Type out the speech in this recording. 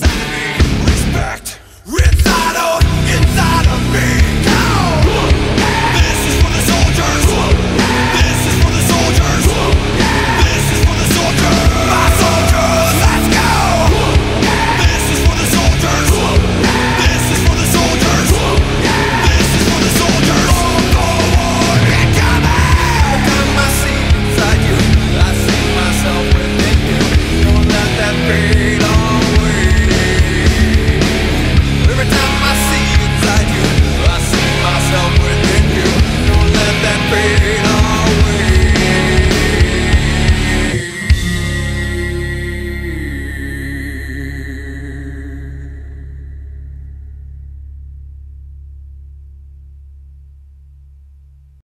inside.